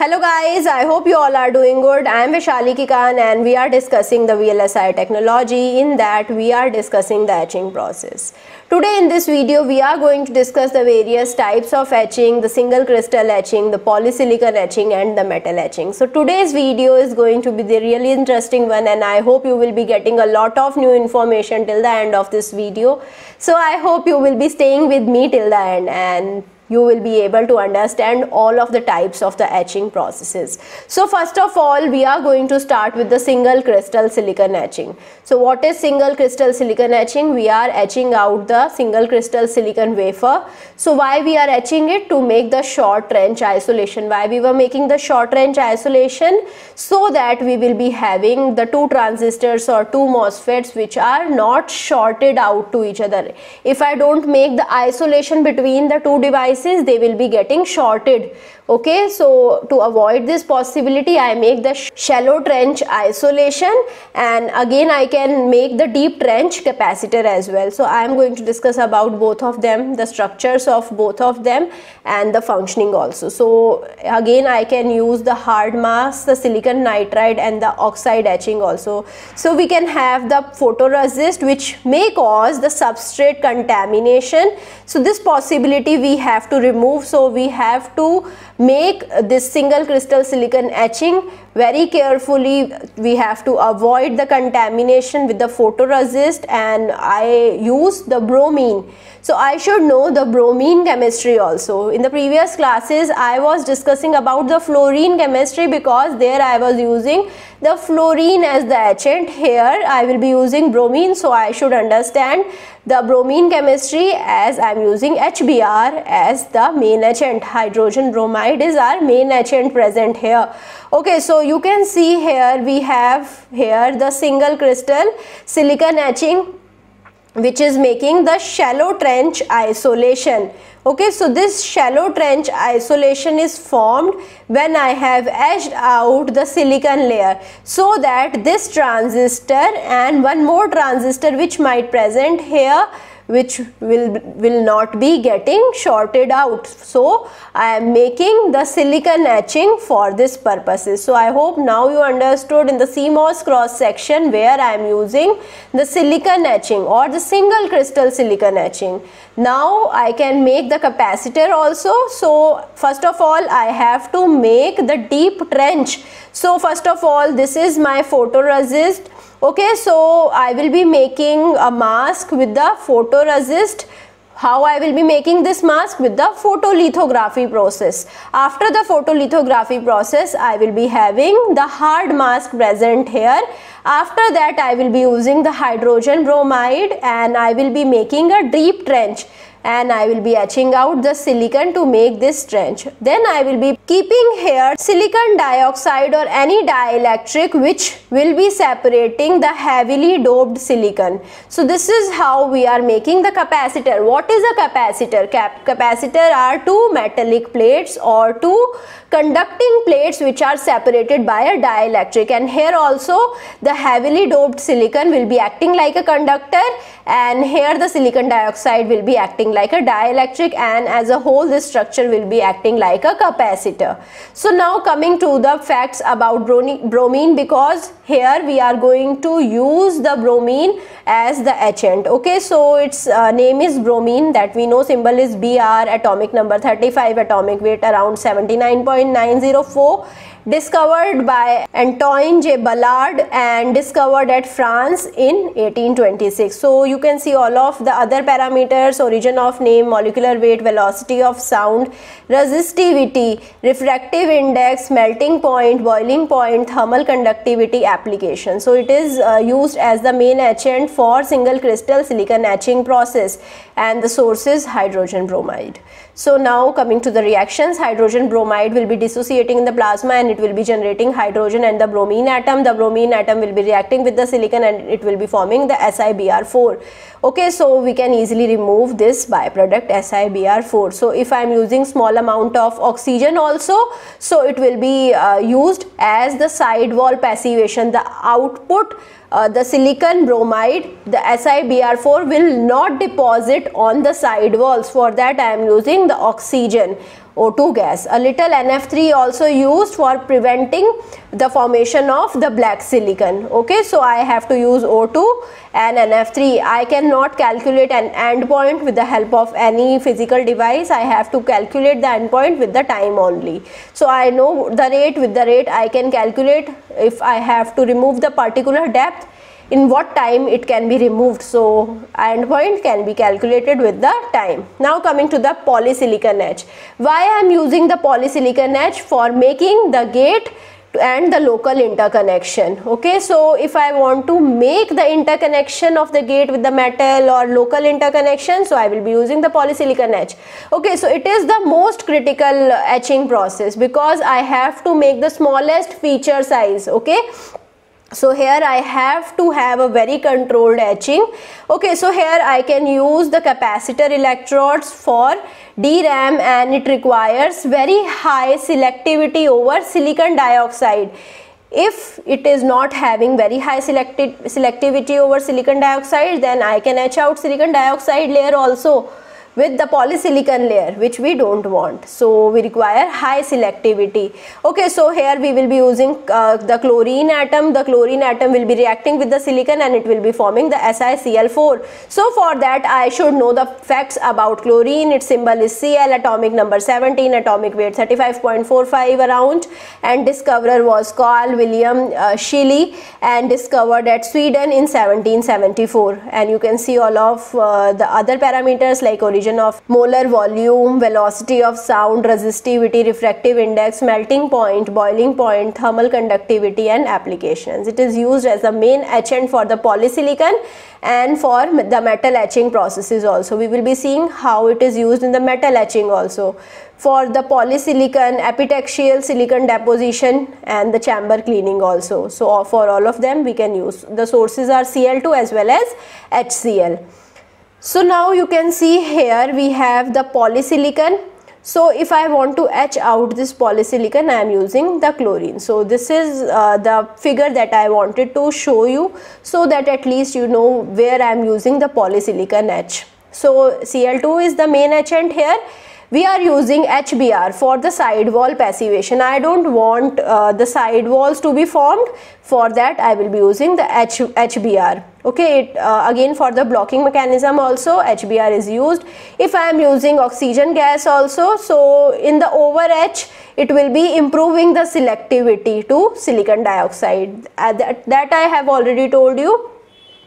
Hello guys, I hope you all are doing good. I am Vaishali Kikan and we are discussing the VLSI technology in that we are discussing the etching process. Today in this video we are going to discuss the various types of etching, the single crystal etching, the polysilicon etching and the metal etching. So today's video is going to be the really interesting one and I hope you will be getting a lot of new information till the end of this video. So I hope you will be staying with me till the end and you will be able to understand all of the types of the etching processes. So first of all, we are going to start with the single crystal silicon etching. So what is single crystal silicon etching? We are etching out the single crystal silicon wafer. So why we are etching it? To make the short trench isolation. Why we were making the short trench isolation? So that we will be having the two transistors or two MOSFETs which are not shorted out to each other. If I don't make the isolation between the two devices, devices they will be getting shorted okay so to avoid this possibility i make the shallow trench isolation and again i can make the deep trench capacitor as well. So i am going to discuss about both of them the structures of both of them and the functioning also. So again i can use the hard mask the silicon nitride and the oxide etching also. So we can have the photoresist which may cause the substrate contamination. So this possibility we have to remove. So we have to make this single crystal silicon etching very carefully we have to avoid the contamination with the photoresist and I use the bromine. So I should know the bromine chemistry also. In the previous classes I was discussing about the fluorine chemistry because there I was using the fluorine as the etchant here I will be using bromine so I should understand the bromine chemistry as I am using HBr as the main etchant hydrogen bromide is our main etchant present here. Okay so you can see here we have here the single crystal silicon etching which is making the shallow trench isolation. Okay so this shallow trench isolation is formed when I have etched out the silicon layer so that this transistor and one more transistor which might present here which will will not be getting shorted out. So i am making the silicon etching for this purposes. So i hope now you understood in the cmos cross section where i am using the silicon etching or the single crystal silicon etching now i can make the capacitor also. So first of all i have to make the deep trench. So first of all this is my photoresist okay so I will be making a mask with the photoresist how I will be making this mask with the photolithography process. After the photolithography process, I will be having the hard mask present here. After that, I will be using the hydrogen bromide and I will be making a deep trench and I will be etching out the silicon to make this trench. Then I will be keeping here silicon dioxide or any dielectric which will be separating the heavily doped silicon. So this is how we are making the capacitor. What is a capacitor? Cap capacitor are two metallic plates or two conducting plates which are separated by a dielectric and here also the heavily doped silicon will be acting like a conductor and here the silicon dioxide will be acting like a dielectric and as a whole this structure will be acting like a capacitor. So now coming to the facts about bromine because here we are going to use the bromine as the etchant okay so its uh, name is bromine that we know symbol is Br atomic number 35 atomic weight around 79. 0.904 discovered by Antoine J. Balard and discovered at France in 1826. So you can see all of the other parameters, origin of name, molecular weight, velocity of sound, resistivity, refractive index, melting point, boiling point, thermal conductivity application. So it is uh, used as the main etchant for single crystal silicon etching process and the source is hydrogen bromide. So now coming to the reactions, hydrogen bromide will be dissociating in the plasma and it will be generating hydrogen and the bromine atom. The bromine atom will be reacting with the silicon and it will be forming the SiBr4. okay so we can easily remove this byproduct SiBr4 so if I am using small amount of oxygen also so it will be uh, used as the sidewall passivation the output uh, the silicon bromide the SiBr4 will not deposit on the side walls. For that I am using the oxygen O2 gas. A little NF3 also used for preventing the formation of the black silicon. Okay, so I have to use O2 and NF3. I cannot calculate an endpoint with the help of any physical device. I have to calculate the endpoint with the time only. So I know the rate with the rate I can calculate if I have to remove the particular depth in what time it can be removed. So endpoint can be calculated with the time. Now coming to the polysilicon etch why i am using the polysilicon etch for making the gate and the local interconnection. Okay so if i want to make the interconnection of the gate with the metal or local interconnection so i will be using the polysilicon etch okay so it is the most critical etching process because i have to make the smallest feature size. Okay so here I have to have a very controlled etching. Okay so here I can use the capacitor electrodes for DRAM and it requires very high selectivity over silicon dioxide. If it is not having very high selectivity over silicon dioxide then I can etch out silicon dioxide layer also with the polysilicon layer which we don't want. So we require high selectivity. Okay so here we will be using uh, the chlorine atom. The chlorine atom will be reacting with the silicon and it will be forming the SiCl4 so for that I should know the facts about chlorine. Its symbol is Cl atomic number 17 atomic weight 35.45 around. And discoverer was Carl William uh, and discovered at Sweden in 1774 and you can see all of uh, the other parameters like origin of molar volume, velocity of sound, resistivity, refractive index, melting point, boiling point, thermal conductivity and applications. It is used as a main etchant for the polysilicon and for the metal etching processes also. We will be seeing how it is used in the metal etching also for the polysilicon, epitaxial silicon deposition and the chamber cleaning also. So for all of them we can use. The sources are Cl2 as well as HCl. So now you can see here we have the polysilicon. So if I want to etch out this polysilicon I am using the chlorine. So this is uh, the figure that I wanted to show you so that at least you know where I am using the polysilicon etch. So Cl2 is the main etchant here we are using HBr for the side wall passivation. I don't want uh, the side walls to be formed. For that I will be using the H HBr. Okay, it, uh, again for the blocking mechanism also HBr is used. If I am using oxygen gas also, so in the over etch it will be improving the selectivity to silicon dioxide. Uh, that, that I have already told you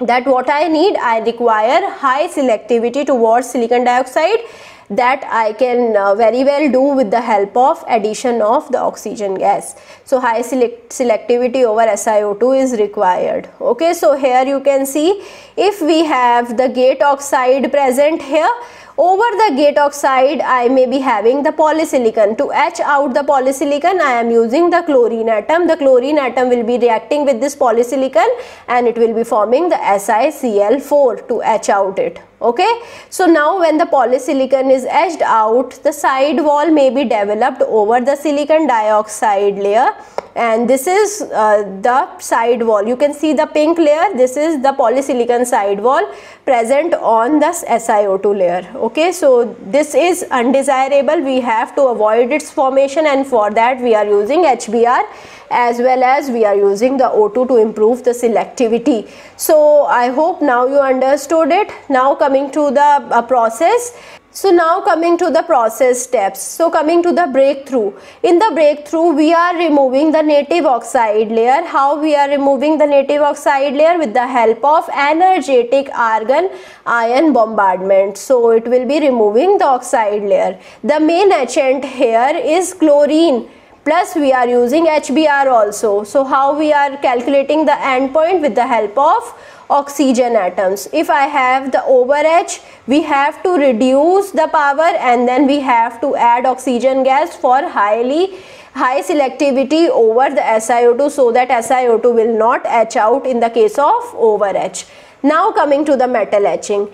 that what I need I require high selectivity towards silicon dioxide that I can uh, very well do with the help of addition of the oxygen gas. So high select selectivity over SiO2 is required. Okay, so here you can see if we have the gate oxide present here over the gate oxide I may be having the polysilicon. To etch out the polysilicon I am using the chlorine atom. The chlorine atom will be reacting with this polysilicon and it will be forming the SiCl4 to etch out it okay? So now when the polysilicon is etched out the side wall may be developed over the silicon dioxide layer and this is uh, the side wall you can see the pink layer this is the polysilicon side wall present on the SiO2 layer okay so this is undesirable we have to avoid its formation and for that we are using HBr as well as we are using the O2 to improve the selectivity. So I hope now you understood it. Now coming to the uh, process. So now coming to the process steps. So coming to the breakthrough. In the breakthrough we are removing the native oxide layer. How we are removing the native oxide layer? With the help of energetic argon ion bombardment. So it will be removing the oxide layer. The main agent here is chlorine plus we are using HBr also. So how we are calculating the endpoint with the help of oxygen atoms. If I have the over etch, we have to reduce the power and then we have to add oxygen gas for highly high selectivity over the SiO2 so that SiO2 will not etch out in the case of over etch. now coming to the metal etching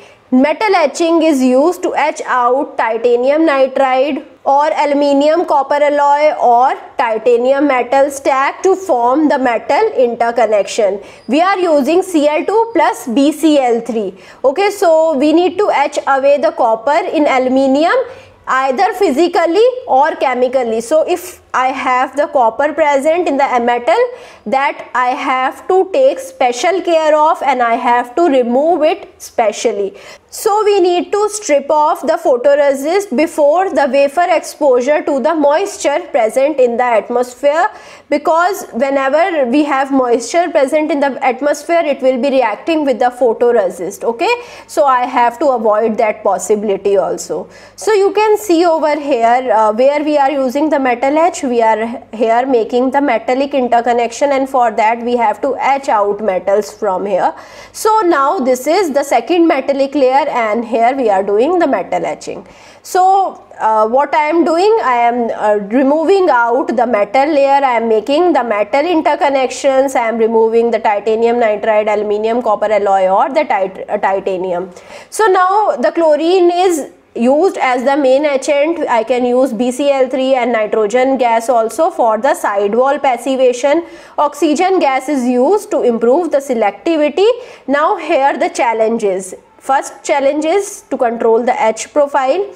metal etching is used to etch out titanium nitride or aluminium copper alloy or titanium metal stack to form the metal interconnection. We are using cl2 plus bcl3 okay so we need to etch away the copper in aluminium either physically or chemically. So if I have the copper present in the metal that I have to take special care of and I have to remove it specially. So we need to strip off the photoresist before the wafer exposure to the moisture present in the atmosphere because whenever we have moisture present in the atmosphere it will be reacting with the photoresist okay so I have to avoid that possibility also. So you can see over here uh, where we are using the metal etch we are here making the metallic interconnection and for that we have to etch out metals from here. So now this is the second metallic layer and here we are doing the metal etching. So uh, what I am doing I am uh, removing out the metal layer I am making the metal interconnections I am removing the titanium nitride aluminum copper alloy or the tit uh, titanium. So now the chlorine is used as the main agent I can use BCl3 and nitrogen gas also for the sidewall passivation. Oxygen gas is used to improve the selectivity. Now here the challenges. First challenge is to control the etch profile.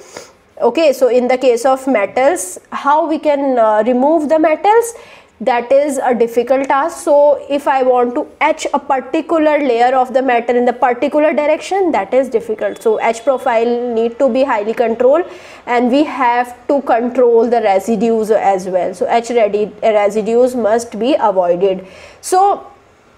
Okay so in the case of metals how we can uh, remove the metals that is a difficult task. So if i want to etch a particular layer of the metal in the particular direction that is difficult. So etch profile need to be highly controlled and we have to control the residues as well. So etch residues must be avoided. So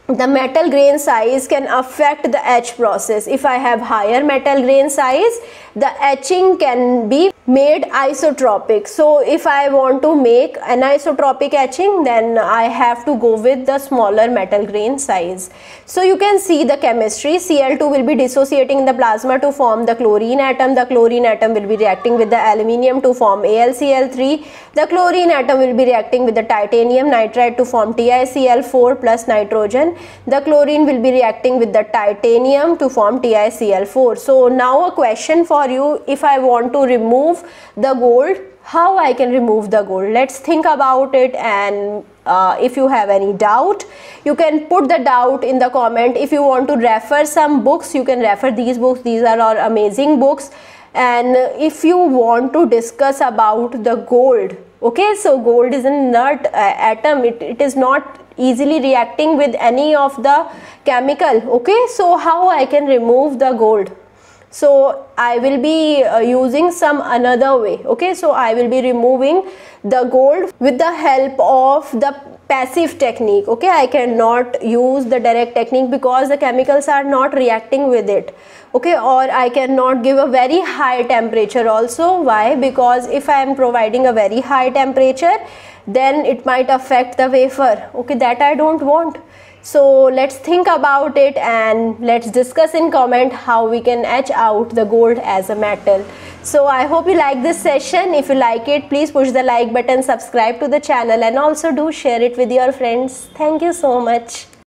the metal grain size can affect the etch process. If i have higher metal grain size the etching can be made isotropic. So if i want to make an isotropic etching then i have to go with the smaller metal grain size. So you can see the chemistry. Cl2 will be dissociating in the plasma to form the chlorine atom. The chlorine atom will be reacting with the aluminium to form alcl3 the chlorine atom will be reacting with the titanium nitride to form TiCl4 plus nitrogen the chlorine will be reacting with the titanium to form TiCl4 so now a question for you. If i want to remove the gold how I can remove the gold? Let's think about it and uh, if you have any doubt you can put the doubt in the comment. If you want to refer some books you can refer these books. These are all amazing books. And if you want to discuss about the gold okay? So gold is a nut uh, atom. It, it is not easily reacting with any of the chemical okay? So how I can remove the gold? So I will be uh, using some another way okay? So I will be removing the gold with the help of the passive technique okay? I cannot use the direct technique because the chemicals are not reacting with it okay? Or I cannot give a very high temperature also. Why? Because if I am providing a very high temperature then it might affect the wafer okay? That I don't want so let's think about it and let's discuss in comment how we can etch out the gold as a metal. So I hope you like this session. If you like it, please push the like button, subscribe to the channel and also do share it with your friends. Thank you so much.